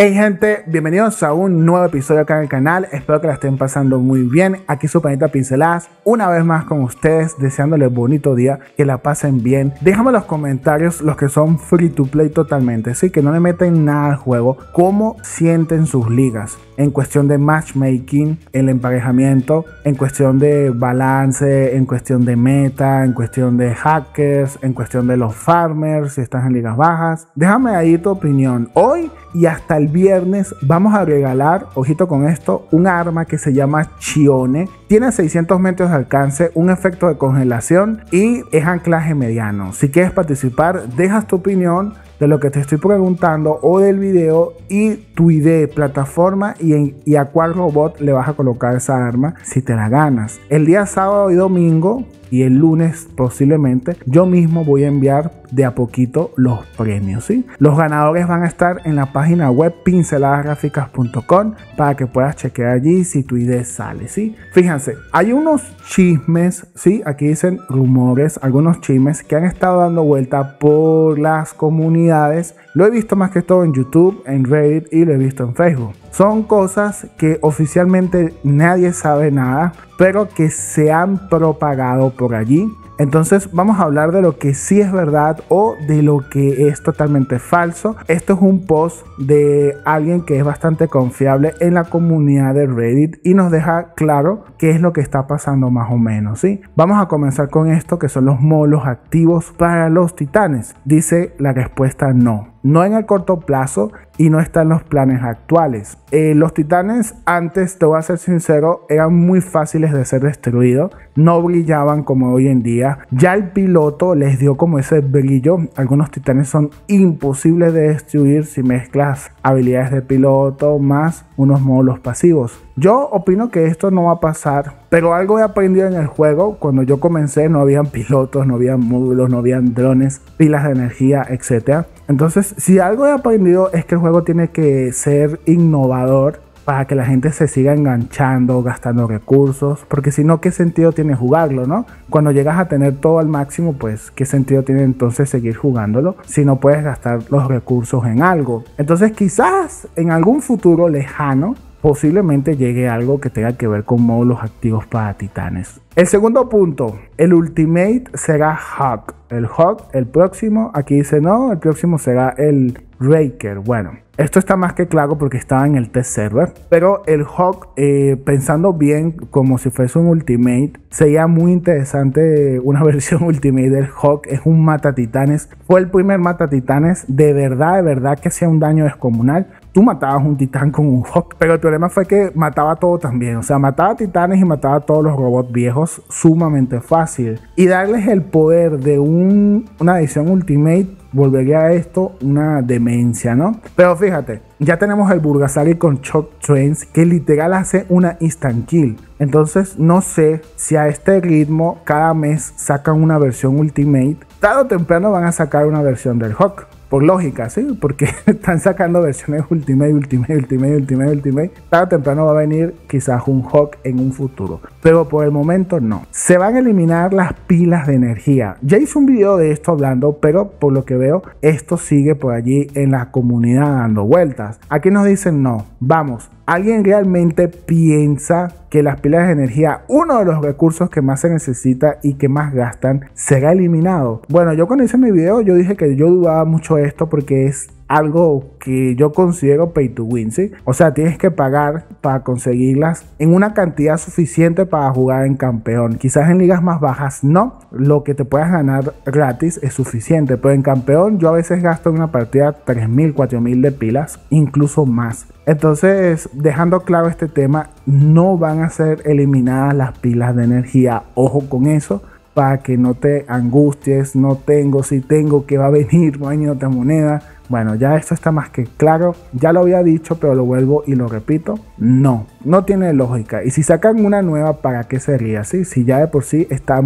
Hey gente, bienvenidos a un nuevo episodio acá en el canal. Espero que la estén pasando muy bien. Aquí su panita Pinceladas, una vez más con ustedes, deseándoles bonito día, que la pasen bien. Déjame en los comentarios los que son free to play totalmente, sí, que no le meten nada al juego, cómo sienten sus ligas en cuestión de matchmaking, el emparejamiento, en cuestión de balance, en cuestión de meta, en cuestión de hackers, en cuestión de los farmers, si estás en ligas bajas. Déjame ahí tu opinión. Hoy y hasta el viernes vamos a regalar, ojito con esto, un arma que se llama Chione. Tiene 600 metros de alcance, un efecto de congelación y es anclaje mediano. Si quieres participar, dejas tu opinión de lo que te estoy preguntando o del video y tu idea, plataforma y, y a cuál robot le vas a colocar esa arma si te la ganas. El día sábado y domingo y el lunes posiblemente yo mismo voy a enviar de a poquito los premios, ¿sí? Los ganadores van a estar en la página web pinceladasgráficas.com para que puedas chequear allí si tu idea sale, ¿sí? Fíjense, hay unos chismes, ¿sí? Aquí dicen rumores, algunos chismes que han estado dando vuelta por las comunidades. Lo he visto más que todo en YouTube, en Reddit y lo he visto en Facebook. Son cosas que oficialmente nadie sabe nada, pero que se han propagado por allí entonces vamos a hablar de lo que sí es verdad o de lo que es totalmente falso. Esto es un post de alguien que es bastante confiable en la comunidad de Reddit y nos deja claro qué es lo que está pasando más o menos. ¿sí? Vamos a comenzar con esto que son los molos activos para los titanes. Dice la respuesta no no en el corto plazo y no está en los planes actuales. Eh, los titanes antes, te voy a ser sincero, eran muy fáciles de ser destruidos, no brillaban como hoy en día. Ya el piloto les dio como ese brillo. Algunos titanes son imposibles de destruir si mezclas habilidades de piloto más unos módulos pasivos. Yo opino que esto no va a pasar, pero algo he aprendido en el juego. Cuando yo comencé no habían pilotos, no habían módulos, no habían drones, pilas de energía, etc. Entonces, si algo he aprendido es que el juego tiene que ser innovador para que la gente se siga enganchando, gastando recursos, porque si no, ¿qué sentido tiene jugarlo, no? Cuando llegas a tener todo al máximo, pues, ¿qué sentido tiene entonces seguir jugándolo si no puedes gastar los recursos en algo? Entonces, quizás en algún futuro lejano, posiblemente llegue algo que tenga que ver con módulos activos para titanes. El segundo punto, el ultimate será Hawk. El Hawk, el próximo, aquí dice no, el próximo será el Raker. Bueno, esto está más que claro porque estaba en el test server. Pero el Hawk, eh, pensando bien como si fuese un Ultimate, sería muy interesante una versión Ultimate del Hawk. Es un mata titanes. Fue el primer mata titanes de verdad, de verdad que hacía un daño descomunal tú matabas un titán con un Hawk. Pero el problema fue que mataba todo también. O sea, mataba titanes y mataba a todos los robots viejos sumamente fácil. Y darles el poder de una edición Ultimate volvería a esto una demencia, ¿no? Pero fíjate, ya tenemos el Burgasari con Shock Trains que literal hace una instant kill. Entonces no sé si a este ritmo cada mes sacan una versión Ultimate. Tarde o temprano van a sacar una versión del Hawk por lógica, ¿sí? Porque están sacando versiones Ultimate, Ultimate, Ultimate, Ultimate, Ultimate. Tarde temprano va a venir quizás un Hawk en un futuro. Pero por el momento no. Se van a eliminar las pilas de energía. Ya hice un video de esto hablando, pero por lo que veo, esto sigue por allí en la comunidad dando vueltas. Aquí nos dicen no. Vamos, ¿Alguien realmente piensa que las pilas de energía, uno de los recursos que más se necesita y que más gastan, será eliminado? Bueno, yo cuando hice mi video yo dije que yo dudaba mucho esto porque es algo que yo considero pay to win, ¿sí? O sea, tienes que pagar para conseguirlas en una cantidad suficiente para jugar en campeón. Quizás en ligas más bajas no, lo que te puedas ganar gratis es suficiente, pero en campeón yo a veces gasto en una partida 3000, 4000 de pilas, incluso más. Entonces, dejando claro este tema, no van a ser eliminadas las pilas de energía. Ojo con eso para que no te angusties, no tengo, si tengo, que va a venir, no hay ni otra moneda. Bueno, ya esto está más que claro, ya lo había dicho, pero lo vuelvo y lo repito, no, no tiene lógica. Y si sacan una nueva, ¿para qué sería así? Si ya de por sí está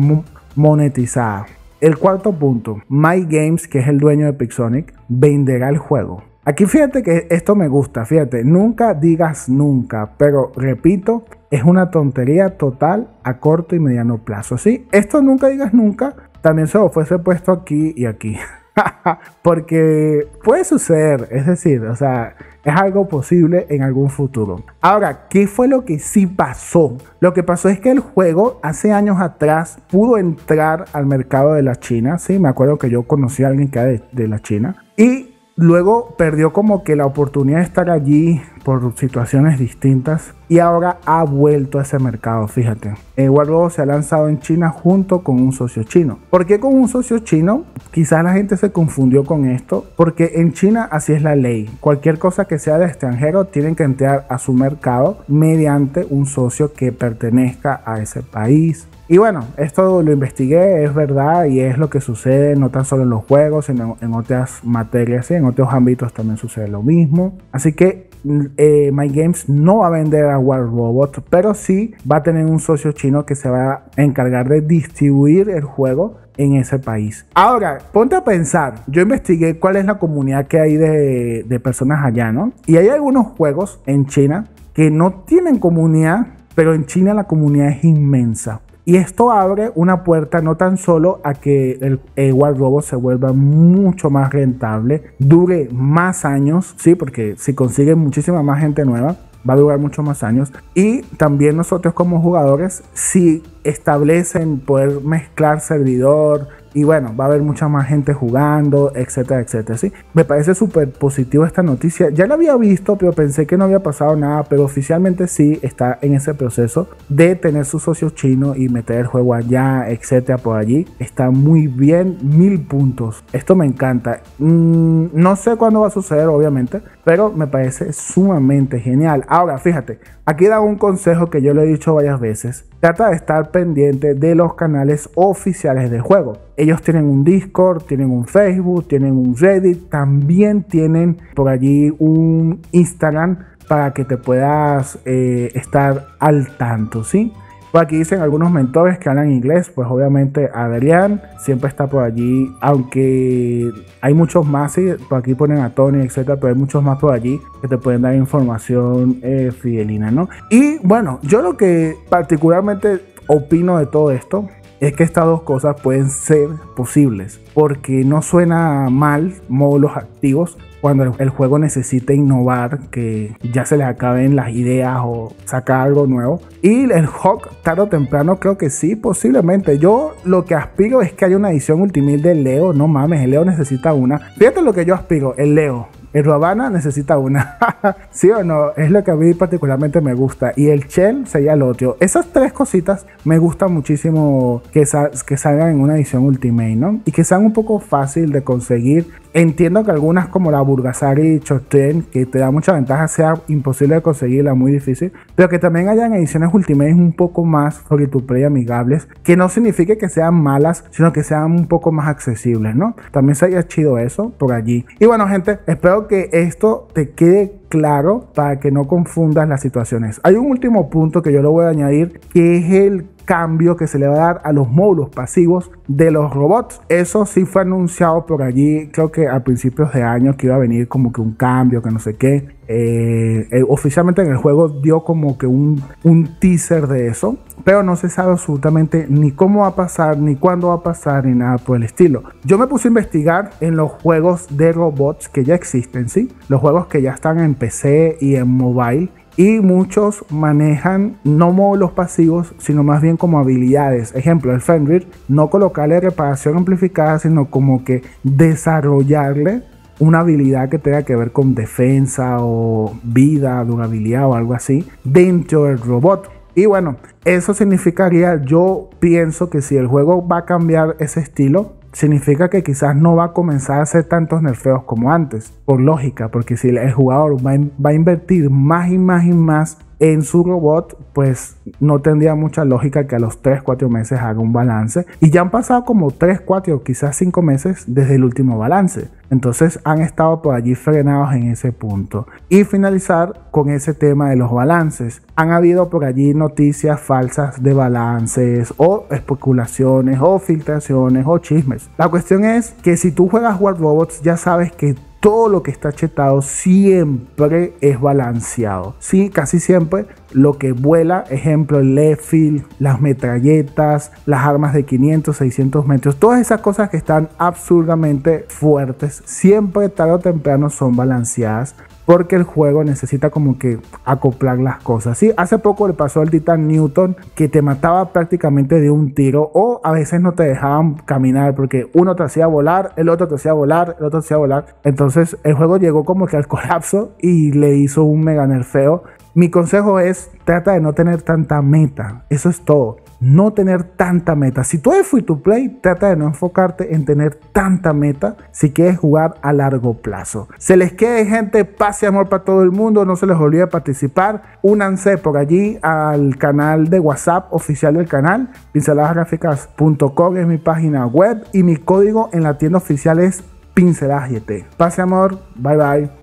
monetizada. El cuarto punto, My Games, que es el dueño de Pixonic, venderá el juego. Aquí fíjate que esto me gusta, fíjate, nunca digas nunca, pero repito, es una tontería total a corto y mediano plazo. ¿sí? Esto nunca digas nunca, también se fuese puesto aquí y aquí. Porque puede suceder, es decir, o sea, es algo posible en algún futuro. Ahora, ¿qué fue lo que sí pasó? Lo que pasó es que el juego hace años atrás pudo entrar al mercado de la China. Sí, me acuerdo que yo conocí a alguien que era de, de la China. Y Luego perdió como que la oportunidad de estar allí por situaciones distintas y ahora ha vuelto a ese mercado, fíjate. El War se ha lanzado en China junto con un socio chino. ¿Por qué con un socio chino? Quizás la gente se confundió con esto, porque en China así es la ley. Cualquier cosa que sea de extranjero tienen que entrar a su mercado mediante un socio que pertenezca a ese país. Y bueno, esto lo investigué, es verdad y es lo que sucede no tan solo en los juegos, sino en otras materias, y en otros ámbitos también sucede lo mismo. Así que eh, My Games no va a vender a War Robot, pero sí va a tener un socio chino que se va a encargar de distribuir el juego en ese país. Ahora, ponte a pensar, yo investigué cuál es la comunidad que hay de, de personas allá, ¿no? Y hay algunos juegos en China que no tienen comunidad, pero en China la comunidad es inmensa. Y esto abre una puerta no tan solo a que el, el War Robot se vuelva mucho más rentable, dure más años, sí, porque si consiguen muchísima más gente nueva, va a durar mucho más años. Y también nosotros como jugadores, si establecen poder mezclar servidor, y bueno, va a haber mucha más gente jugando, etcétera, etcétera. ¿sí? Me parece súper positivo esta noticia. Ya la había visto, pero pensé que no había pasado nada, pero oficialmente sí está en ese proceso de tener sus socios chinos y meter el juego allá, etcétera, por allí. Está muy bien, mil puntos. Esto me encanta. Mm, no sé cuándo va a suceder, obviamente, pero me parece sumamente genial. Ahora, fíjate, aquí da un consejo que yo le he dicho varias veces. Trata de estar pendiente de los canales oficiales del juego. Ellos tienen un Discord, tienen un Facebook, tienen un Reddit, también tienen por allí un Instagram para que te puedas eh, estar al tanto, ¿sí? Por aquí dicen algunos mentores que hablan inglés, pues obviamente Adrián siempre está por allí, aunque hay muchos más, sí, por aquí ponen a Tony, etcétera, pero hay muchos más por allí que te pueden dar información eh, fidelina, ¿no? Y bueno, yo lo que particularmente opino de todo esto es que estas dos cosas pueden ser posibles, porque no suena mal módulos activos cuando el, juego necesita innovar, que ya se les acaben las ideas o sacar algo nuevo. Y el Hawk, tarde o temprano, creo que sí, posiblemente. Yo lo que aspiro es que haya una edición Ultimate de Leo. No mames, el Leo necesita una. Fíjate lo que yo aspiro, el Leo. El Ravana necesita una. ¿Sí o no? Es lo que a mí particularmente me gusta. Y el Shell sería el otro. Esas tres cositas me gustan muchísimo que, que salgan en una edición Ultimate, ¿no? Y que sean un poco fácil de conseguir. Entiendo que algunas como la Burgasari Choten, que te da mucha ventaja, sea imposible de conseguirla, muy difícil. Pero que también hayan ediciones Ultimate un poco más free to play amigables. Que no signifique que sean malas, sino que sean un poco más accesibles, ¿no? También sería chido eso por allí. Y bueno, gente, espero que esto te quede claro para que no confundas las situaciones. Hay un último punto que yo le voy a añadir que es el cambio que se le va a dar a los módulos pasivos de los robots. Eso sí fue anunciado por allí, creo que a principios de año que iba a venir como que un cambio, que no sé qué. Eh, eh, oficialmente en el juego dio como que un, un teaser de eso, pero no se sabe absolutamente ni cómo va a pasar, ni cuándo va a pasar, ni nada por el estilo. Yo me puse a investigar en los juegos de robots que ya existen, ¿sí? Los juegos que ya están en PC y en mobile y muchos manejan no módulos pasivos, sino más bien como habilidades. Ejemplo, el Fenrir, no colocarle reparación amplificada, sino como que desarrollarle una habilidad que tenga que ver con defensa o vida, durabilidad o algo así dentro del robot. Y bueno, eso significaría, yo pienso que si el juego va a cambiar ese estilo, significa que quizás no va a comenzar a hacer tantos nerfeos como antes, por lógica, porque si el jugador va, a invertir más y más y más en su robot, pues no tendría mucha lógica que a los 3, 4 meses haga un balance. Y ya han pasado como 3, 4, quizás 5 meses desde el último balance. Entonces han estado por allí frenados en ese punto. Y finalizar con ese tema de los balances. Han habido por allí noticias falsas de balances o especulaciones o filtraciones o chismes. La cuestión es que si tú juegas War Robots ya sabes que todo lo que está chetado siempre es balanceado. Sí, casi siempre lo que vuela, ejemplo, el Lefil, las metralletas, las armas de 500, 600 metros, todas esas cosas que están absurdamente fuertes, siempre tarde o temprano son balanceadas porque el juego necesita como que acoplar las cosas. Sí, hace poco le pasó al Titan Newton que te mataba prácticamente de un tiro o a veces no te dejaban caminar porque uno te hacía volar, el otro te hacía volar, el otro te hacía volar. Entonces el juego llegó como que al colapso y le hizo un mega nerfeo. Mi consejo es trata de no tener tanta meta. Eso es todo no tener tanta meta. Si tú eres free to play, trata de no enfocarte en tener tanta meta si quieres jugar a largo plazo. Se les quede gente, pase amor para todo el mundo, no se les olvide participar. Únanse por allí al canal de WhatsApp oficial del canal. Pinceladasgráficas.com es mi página web y mi código en la tienda oficial es pinceladas Pase amor, bye bye.